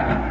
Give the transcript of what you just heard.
Yeah.